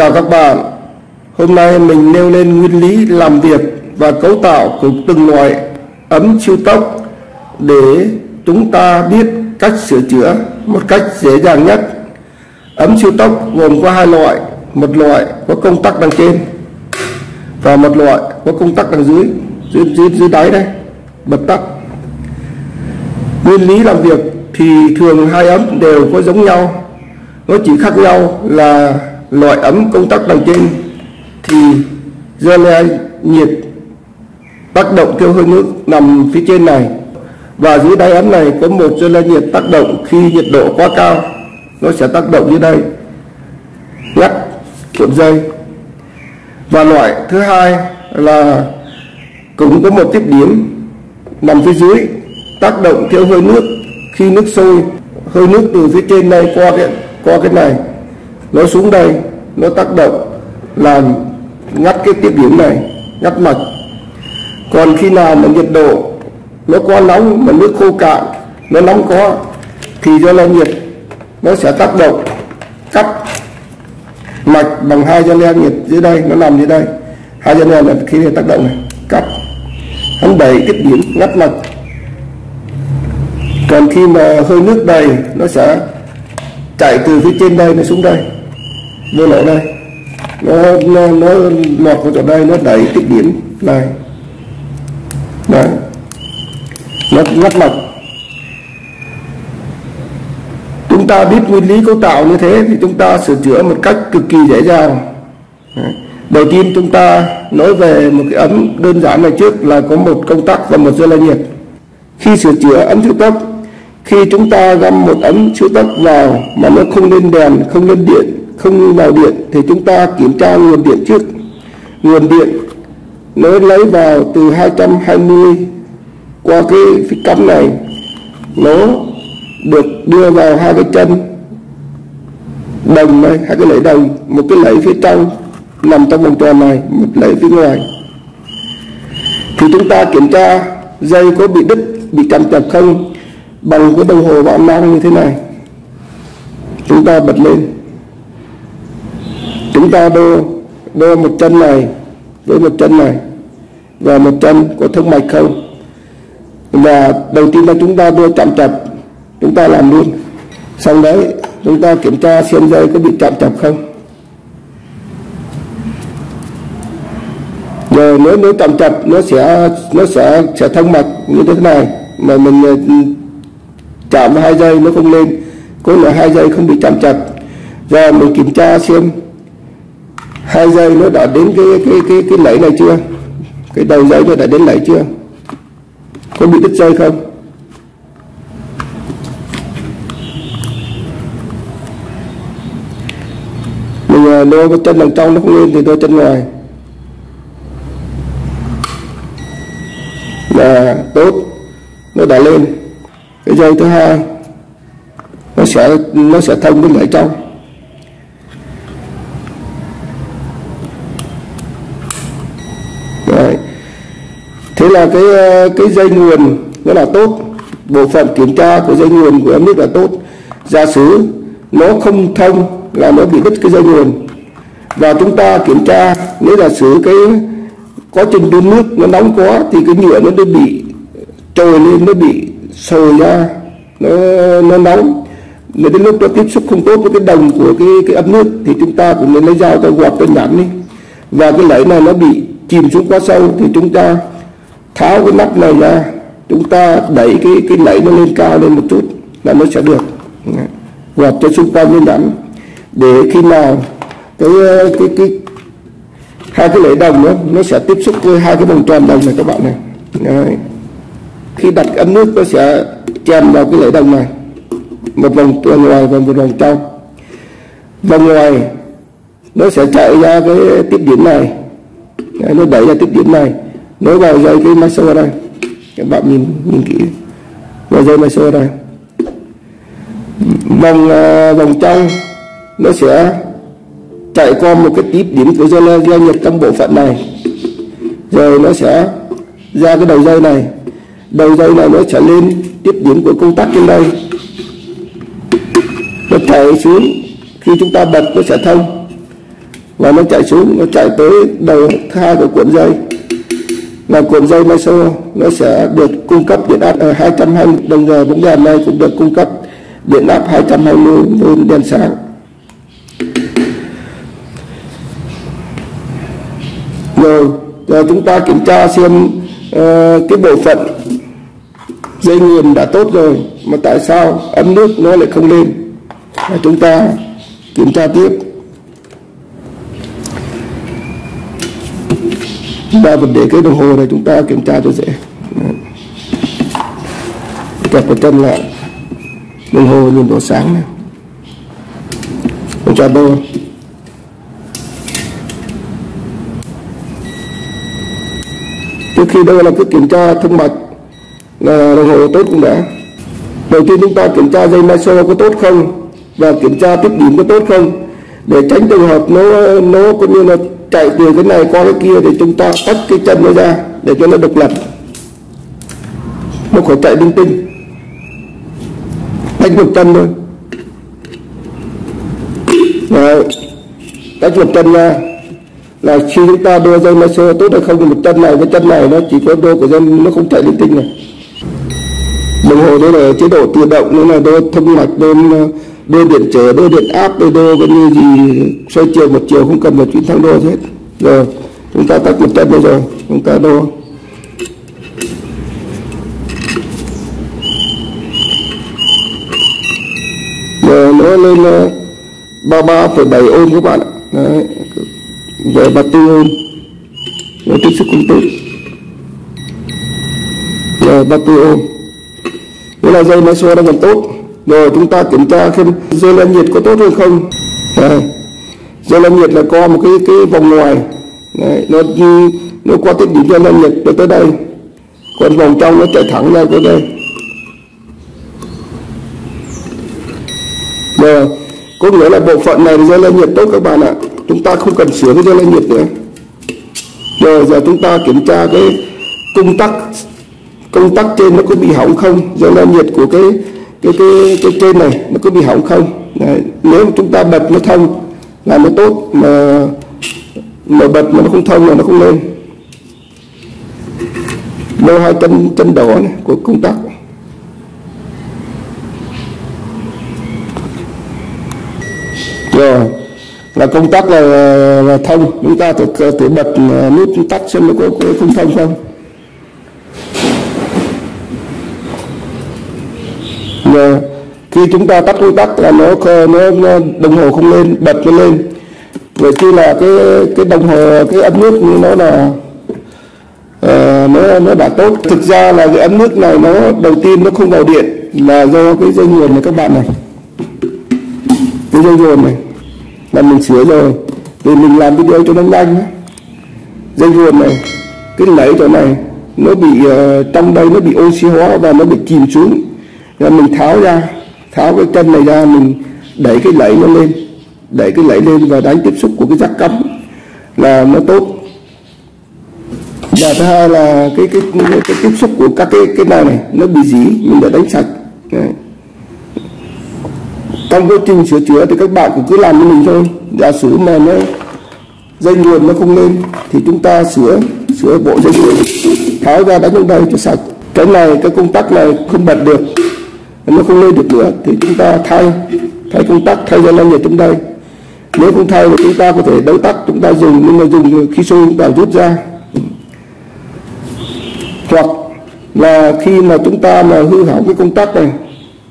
chào các bạn. Hôm nay mình nêu lên nguyên lý làm việc và cấu tạo của từng loại ấm siêu tốc để chúng ta biết cách sửa chữa một cách dễ dàng nhất. Ấm siêu tốc gồm có hai loại, một loại có công tắc đằng trên và một loại có công tắc đằng dưới, dưới dưới, dưới đáy đây, bật tắt. Nguyên lý làm việc thì thường hai ấm đều có giống nhau, nó chỉ khác nhau là loại ấm công tắc đằng trên thì do le nhiệt tác động theo hơi nước nằm phía trên này. Và dưới đáy ấm này có một do le nhiệt tác động khi nhiệt độ quá cao, nó sẽ tác động dưới đây. Ngắt cuộn dây. Và loại thứ hai là cũng có một tiếp điểm nằm phía dưới, tác động theo hơi nước. Khi nước sôi, hơi nước từ phía trên đây qua cái qua cái này nó xuống đây, nó tác động, làm ngắt cái tiếp điểm này, ngắt mạch. Còn khi nào mà nhiệt độ nó quá nóng, mà nước khô cạn, nó nóng quá, thì do là nhiệt, nó sẽ tác động, cắt mạch bằng hai dây len e nhiệt dưới đây, nó nằm dưới đây. Hai dây len e là khi này tác động này, cắt. Hắn đẩy tiếp điểm, ngắt mạch. Còn khi mà hơi nước đầy, nó sẽ chạy từ phía trên đây, nó xuống đây vô lỗ đây nó nó nó lọt vào chỗ đây nó đẩy tích điểm này. Đấy nó ngắt mạch chúng ta biết nguyên lý cấu tạo như thế thì chúng ta sửa chữa một cách cực kỳ dễ dàng. Đầu tiên chúng ta nói về một cái ấm đơn giản này trước là có một công tắc và một dây la nhiệt. Khi sửa chữa ấm siêu tốc, khi chúng ta găm một ấm siêu tốc vào mà nó không lên đèn, không lên điện không vào điện thì chúng ta kiểm tra nguồn điện trước. Nguồn điện nó lấy vào từ 220 qua cái phích cắm này. Nó được đưa vào hai cái chân. Đồng này, hai cái lẫy đồng, một cái lẫy phía trong nằm trong vòng tròn này, một lẫy phía ngoài. Thì chúng ta kiểm tra dây có bị đứt, bị chậm chập không, bằng cái đồng hồ vạn năng như thế này. Chúng ta bật lên chúng ta đo đo một chân này với một chân này, và một chân có thông mạch không? Và đầu tiên là chúng ta đo chạm chập, chúng ta làm luôn. Sau đấy, chúng ta kiểm tra xem dây có bị chạm chập không. Rồi nếu nếu chạm chập, nó sẽ nó sẽ sẽ thông mạch như thế này. Mà mình ờ, chạm hai dây nó không lên, có là hai dây không bị chạm chập. Và mình kiểm tra xem hai giây nó đã đến cái cái cái cái lẫy này chưa? Cái đầu dây nó đã đến lẫy chưa? Có bị đứt dây không? Mình à, lôi cái chân đằng trong nó không lên thì tôi chân ngoài. Là tốt, nó đã lên. Cái dây thứ hai, nó sẽ nó sẽ thông với lẫy trong Đấy thế là cái ờ, cái dây nguồn rất là tốt. Bộ phận kiểm tra của dây nguồn của em biết là tốt. Giả sử nó không thông là nó bị đứt cái dây nguồn. Và chúng ta kiểm tra, nếu giả sử cái quá trình đun nước nó nóng quá thì cái nhựa nó bị trồi lên, nó bị sồi ra, nó nó nóng. Nếu đến lúc nó tiếp xúc không tốt với cái đồng của cái cái ấm nước thì chúng ta cũng nên lấy dao ta gọt cho nhẵn đi. Và cái lẫy này nó bị chìm xuống quá sâu thì chúng ta tháo cái nắp này ra chúng ta đẩy cái cái lẫy nó lên cao lên một chút là nó sẽ được. Gọt cho xung quanh lên đẳng để khi nào cái cái cái hai cái lẫy đồng đó nó sẽ tiếp xúc với hai cái vòng tròn đồng này các bạn này. Đấy. khi đặt ấm nước nó sẽ chèn vào cái lẫy đồng này. Một vòng ngoài và một vòng trong. Vòng ngoài nó sẽ chạy ra cái tiếp điểm này. Đấy, nó đẩy ra tiếp điểm này nối vào dây cái máy xô đây các bạn nhìn nhìn kỹ. Vào dây máy xô đây vòng à, vòng trong, nó sẽ chạy qua một cái tiếp điểm của dây dây nhiệt trong bộ phận này. Rồi nó sẽ ra cái đầu dây này. Đầu dây này nó sẽ lên tiếp điểm của công tắc trên đây. Nó chạy xuống. Khi chúng ta bật, nó sẽ thông. Và nó chạy xuống, nó chạy tới đầu hai của cuộn dây là cuộn dây meso nó sẽ được cung cấp điện áp ở 220 đồng giờ bóng đèn này cũng được cung cấp điện áp 220 v đèn sáng. Rồi giờ chúng ta kiểm tra xem uh, cái bộ phận dây nguồn đã tốt rồi mà tại sao ấm nước nó lại không lên? Và chúng ta kiểm tra tiếp. Chúng ta vẫn để cái đồng hồ này chúng ta kiểm tra cho dễ. Kẹp cái chân lại. Đồng hồ nhìn độ sáng này. Kiểm tra đâu trước khi đâu là cứ kiểm tra thông mạch là đồng hồ tốt cũng đã. Đầu tiên chúng ta kiểm tra dây meso có tốt không và kiểm tra tiếp điểm có tốt không để tránh trường hợp nó nó cũng như là chạy từ cái này qua cái kia thì chúng ta tách cái chân nó ra để cho nó độc lập. Nó khỏi chạy linh tinh. Tách một chân thôi. Đấy. tách một chân ra. Là khi chúng ta đưa dây laser tốt hay không thì một chân này với chân này nó chỉ có đô của dân, nó không chạy linh tinh này. Đồng hồ đây là chế độ tự động nó là đô thông mạch đô đô điện trở đô điện áp đô đô cái như gì, xoay chiều một chiều, không cần một chuyến thăng đô hết. Rồi, chúng ta tắt một chân bây giờ chúng ta đo giờ nó lên ờ, ba ba phẩy bảy ôm các bạn ạ. Đấy. giờ ba tư ôm. Nó tiếp xúc cũng tốt giờ ba tư ôm. Đây là dây máy xua đang còn tốt rồi chúng ta kiểm tra xem dây lên nhiệt có tốt hơn không. Đây. dây lên nhiệt là co một cái cái vòng ngoài. Đấy, nó nó qua tiết điểm dây lên nhiệt rồi tới đây. Còn vòng trong nó chạy thẳng ra tới đây. Rồi có nghĩa là bộ phận này dây lên nhiệt tốt các bạn ạ. Chúng ta không cần sửa cái dây lên nhiệt nữa. Rồi giờ chúng ta kiểm tra cái công tắc. Công tắc trên nó có bị hỏng không? Do là nhiệt của cái cái cái cái trên này nó có bị hỏng không? Đấy. nếu chúng ta bật nó thông là nó tốt mà mà bật mà nó không thông là nó không lên. Lô hai chân chân đỏ này của công tắc rồi là công tắc là, là thông. Chúng ta thử, thử bật à, nút tắt xem nó có, có không thông không? Và khi chúng ta tắt công tắc là nó, nó, nó đồng hồ không lên bật nó lên. Vậy khi là cái cái đồng hồ cái ấm nước nó là uh, nó nó đã tốt. Thực ra là cái ấm nước này nó đầu tiên nó không vào điện là do cái dây nguồn này các bạn này. Cái dây nguồn này là mình sửa rồi. Thì mình làm video cho nó nhanh đó. dây nguồn này cái lẫy chỗ này nó bị uh, trong đây nó bị oxy hóa và nó bị chìm xuống rồi mình tháo ra tháo cái chân này ra mình đẩy cái lẫy nó lên đẩy cái lẫy lên và đánh tiếp xúc của cái giác cắm là nó tốt. Và thứ hai là cái cái, cái, cái tiếp xúc của các cái cái này này nó bị dí mình đã đánh sạch. Đấy. trong quá trình sửa chữa thì các bạn cũng cứ làm như mình thôi. Giả sử mà nó dây nguồn nó không lên thì chúng ta sửa sửa bộ dây nguồn tháo ra đánh trong đây cho sạch. Cái này cái công tắc này không bật được nó không lên được nữa thì chúng ta thay thay công tắc, thay ra lăng nhiệt trong đây nếu không thay thì chúng ta có thể đấu tắt chúng ta dùng, nhưng mà dùng khi sôi chúng ta rút ra. Hoặc là khi mà chúng ta mà hư hỏng cái công tắc này,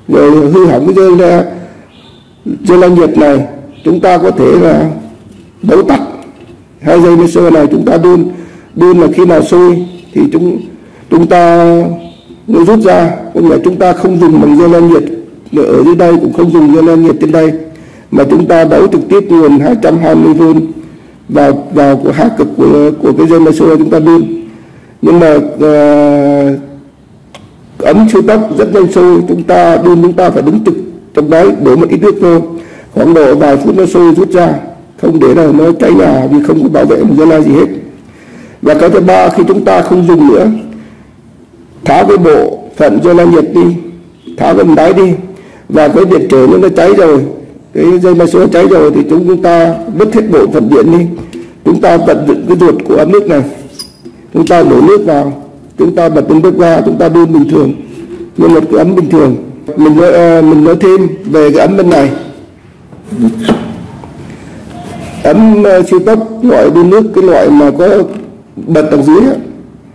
rồi hư hỏng cái dây ra, dây lăng nhiệt này, chúng ta có thể là đấu tắt hai dây laser này chúng ta đun đun là khi nào sôi thì chúng chúng ta nó rút ra có nghĩa chúng ta không dùng bằng dây la nhiệt. Ở dưới đây cũng không dùng dây la nhiệt trên đây. Mà chúng ta đấu trực tiếp nguồn 220V vào vào của hai cực của của cái dây laser chúng ta đun. Nhưng mà uh, ấm siêu tốc rất nhanh sôi chúng ta đun chúng ta phải đứng trực trong đấy đổ một ít nước vô. Khoảng độ vài phút nó sôi rút ra. Không để là nó cháy nhà vì không có bảo vệ một la gì hết. Và cái thứ ba khi chúng ta không dùng nữa tháo cái bộ phận la nhiệt đi tháo cái đáy đi. Và cái điện trở nó cháy rồi cái dây máy số cháy rồi thì chúng ta vứt hết bộ phận điện đi. Chúng ta tận dụng cái ruột của ấm nước này. Chúng ta đổ nước vào chúng ta bật đến bếp ga chúng ta đun bình thường. Như một cái ấm bình thường. Mình nói, ờ, mình nói thêm về cái ấm bên này. Ấm ờ, siêu tốc loại đun nước cái loại mà có bật ở dưới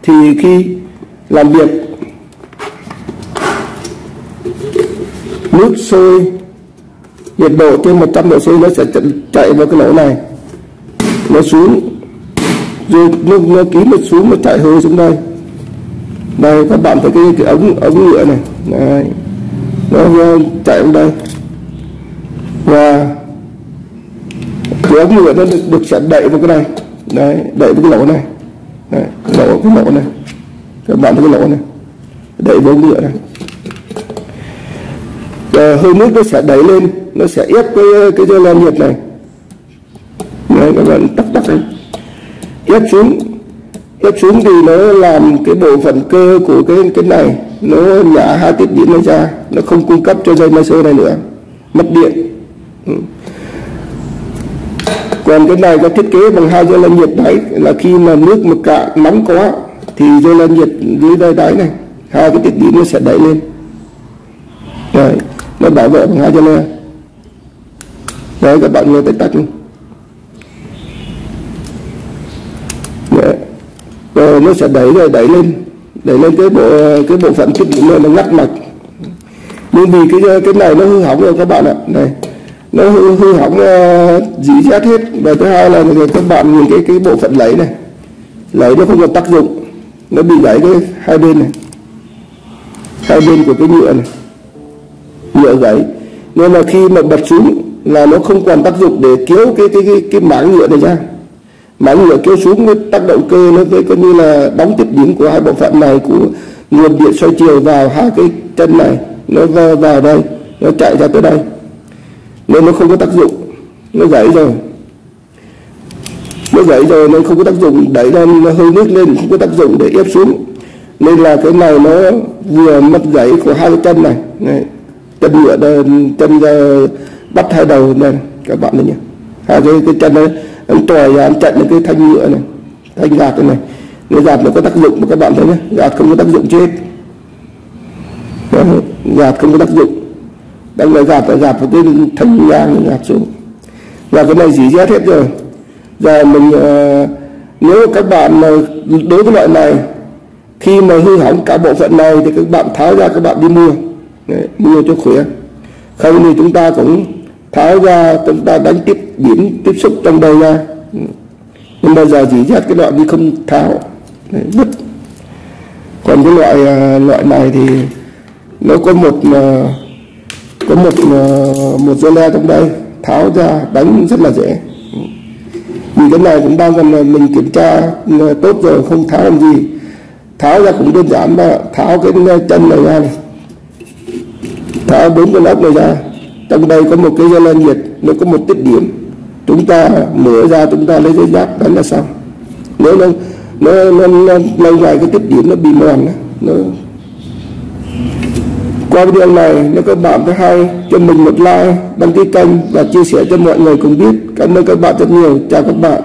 thì khi làm việc. Nước sôi nhiệt độ trên 100 độ C nó sẽ chạy vào cái lỗ này. Nó xuống. Rồi nó, nó kín nó xuống nó chạy hơi xuống đây. Đây các bạn thấy cái, cái ống ống nhựa này. Đây. nó chạy vào đây. Và cái ống nhựa nó được, được sẽ đẩy vào cái này. Đấy đẩy vào cái lỗ này. Đấy, lỗ cái lỗ này các bạn thấy cái lỗ này. Đẩy vô nhựa này Rồi, ờ, hơi nước nó sẽ đẩy lên nó sẽ ép cái cái dây lan nhiệt này. Đấy, các bạn tắt tắt này ép xuống. Ép xuống thì nó làm cái bộ phận cơ của cái cái này nó nhả hai tiết điện nó ra. Nó không cung cấp cho dây laser này nữa. Mất điện. Ừ. còn cái này có thiết kế bằng hai dây lan nhiệt đấy là khi mà nước mà cạn nóng quá thì rồi lan nhiệt dưới đây đáy này hai cái tiết điện nó sẽ đẩy lên. Rồi nó bảo vệ bằng hai chân lên đấy các bạn nghe tách tắt luôn. Đấy. rồi nó sẽ đẩy rồi đẩy lên đẩy lên cái bộ cái bộ phận thiết bị này nó ngắt mạch. Nhưng vì cái cái này nó hư hỏng rồi các bạn ạ. Này nó hư, hư hỏng ờ, dỉ xét hết. Và thứ hai là các bạn nhìn cái cái bộ phận lấy này. Lấy nó không còn tác dụng nó bị gãy cái hai bên này. Hai bên của cái nhựa này. Nhựa gãy. Nên là khi mà bật xuống là nó không còn tác dụng để kéo cái cái cái, cái mảng nhựa này ra. Mảng nhựa kéo xuống với tác động cơ nó với coi như là đóng tiếp điểm của hai bộ phận này của nguồn điện xoay chiều vào hai cái chân này. Nó vào, vào đây nó chạy ra tới đây. Nên nó không có tác dụng. Nó gãy rồi nó gãy rồi nên không có tác dụng đẩy lên nó hơi nước lên không có tác dụng để ép xuống. Nên là cái này nó vừa mất gãy của hai cái chân này, này chân nhựa chân ờ, bắt hai đầu này các bạn thấy nhỉ hai cái cái chân này anh tòi ra anh chặn cái thanh nhựa này thanh gạt này. Này gạt nó có tác dụng mà các bạn thấy nhé. Gạt không có tác dụng chết. Gạt không có tác dụng. Đang là gạt là gạt vào cái thanh nhang gạt xuống. Và cái này dỉ xét hết rồi giờ mình uh, nếu các bạn mà đối với loại này khi mà hư hỏng cả bộ phận này thì các bạn tháo ra các bạn đi mua. Đấy, mua cho khỏe. Không thì chúng ta cũng tháo ra chúng ta đánh tiếp điểm tiếp xúc trong đây ra. Nhưng bây giờ chỉ dắt cái đoạn đi không tháo. Vứt. Còn cái loại ờ, loại này thì nó có một ờ, có một một dây le trong đây. Tháo ra đánh rất là dễ vì cái này cũng bao đang là mình kiểm tra ừ, tốt rồi không tháo làm gì. Tháo ra cũng đơn giản mà tháo cái ừ, chân này ra này. Tháo bốn cái lớp này ra. Trong đây có một cái dây lan nhiệt nó có một tiết điểm. Chúng ta mở ra chúng ta lấy dây giáp đánh là xong. Nếu nó nó, nó, nó lâu ngày cái tiết điểm nó bị mòn nó qua video này, nếu các bạn thấy hay, cho mình một like, đăng ký kênh và chia sẻ cho mọi người cùng biết. Cảm ơn các bạn rất nhiều. Chào các bạn.